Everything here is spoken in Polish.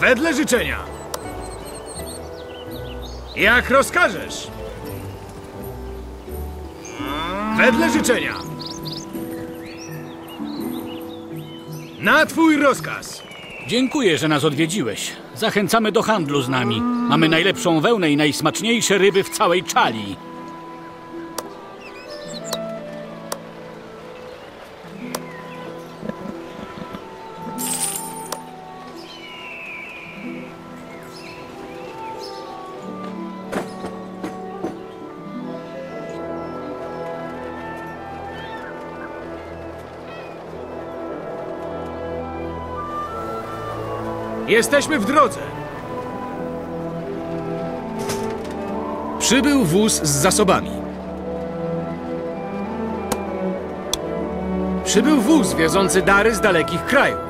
Wedle życzenia. Jak rozkażesz. Wedle życzenia. Na twój rozkaz. Dziękuję, że nas odwiedziłeś. Zachęcamy do handlu z nami. Mamy najlepszą wełnę i najsmaczniejsze ryby w całej czali. Jesteśmy w drodze. Przybył wóz z zasobami. Przybył wóz wiozący dary z dalekich krajów.